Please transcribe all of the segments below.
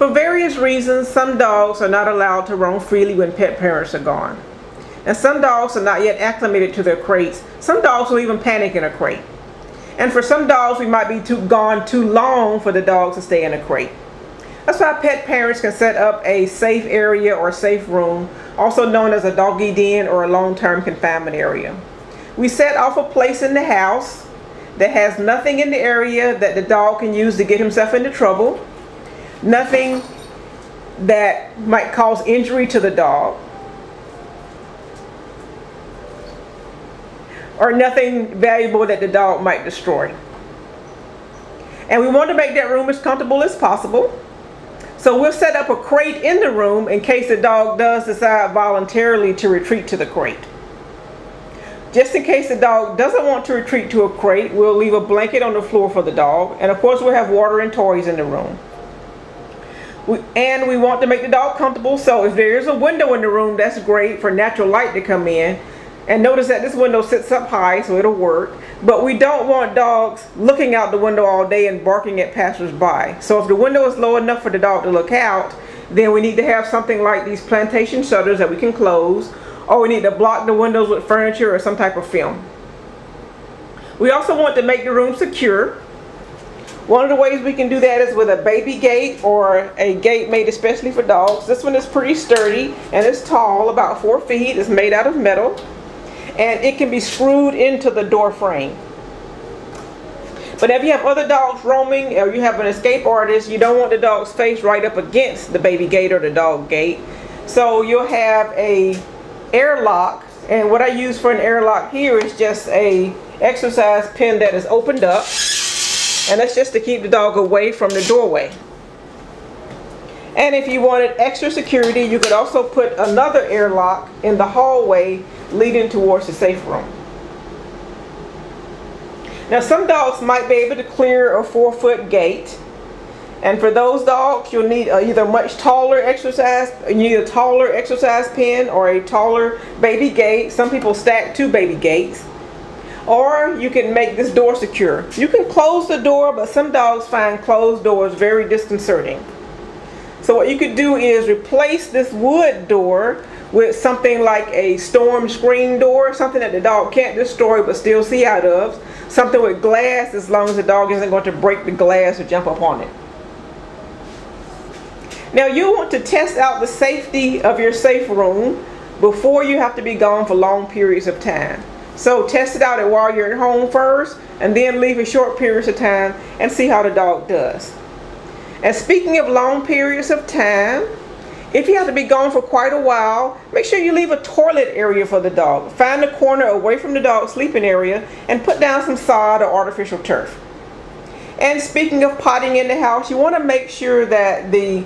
For various reasons, some dogs are not allowed to roam freely when pet parents are gone. And some dogs are not yet acclimated to their crates. Some dogs will even panic in a crate. And for some dogs, we might be too gone too long for the dogs to stay in a crate. That's why pet parents can set up a safe area or safe room, also known as a doggy den or a long-term confinement area. We set off a place in the house that has nothing in the area that the dog can use to get himself into trouble nothing that might cause injury to the dog, or nothing valuable that the dog might destroy. And we want to make that room as comfortable as possible. So we'll set up a crate in the room in case the dog does decide voluntarily to retreat to the crate. Just in case the dog doesn't want to retreat to a crate, we'll leave a blanket on the floor for the dog. And of course we'll have water and toys in the room. And we want to make the dog comfortable. So if there is a window in the room, that's great for natural light to come in. And notice that this window sits up high, so it'll work. But we don't want dogs looking out the window all day and barking at passersby. So if the window is low enough for the dog to look out, then we need to have something like these plantation shutters that we can close. Or we need to block the windows with furniture or some type of film. We also want to make the room secure. One of the ways we can do that is with a baby gate or a gate made especially for dogs. This one is pretty sturdy and it's tall, about four feet. It's made out of metal and it can be screwed into the door frame. But if you have other dogs roaming or you have an escape artist, you don't want the dog's face right up against the baby gate or the dog gate. So you'll have a airlock and what I use for an airlock here is just a exercise pen that is opened up and that's just to keep the dog away from the doorway. And if you wanted extra security, you could also put another airlock in the hallway leading towards the safe room. Now some dogs might be able to clear a four foot gate. And for those dogs, you'll need a either much taller exercise, you need a taller exercise pen or a taller baby gate. Some people stack two baby gates or you can make this door secure. You can close the door, but some dogs find closed doors very disconcerting. So what you could do is replace this wood door with something like a storm screen door, something that the dog can't destroy but still see out of. Something with glass as long as the dog isn't going to break the glass or jump up on it. Now you want to test out the safety of your safe room before you have to be gone for long periods of time. So test it out while you're at home first and then leave a short periods of time and see how the dog does. And speaking of long periods of time, if you have to be gone for quite a while, make sure you leave a toilet area for the dog. Find a corner away from the dog's sleeping area and put down some sod or artificial turf. And speaking of potting in the house, you want to make sure that the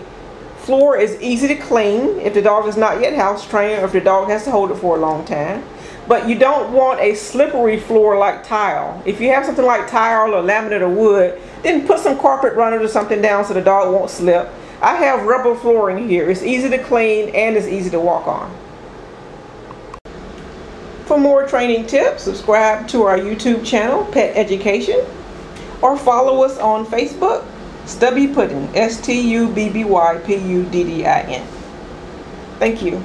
floor is easy to clean if the dog is not yet house trained or if the dog has to hold it for a long time but you don't want a slippery floor like tile. If you have something like tile or laminate or wood, then put some carpet runners or something down so the dog won't slip. I have rubber flooring here. It's easy to clean and it's easy to walk on. For more training tips, subscribe to our YouTube channel, Pet Education, or follow us on Facebook, Stubby Puddin, S-T-U-B-B-Y-P-U-D-D-I-N. Thank you.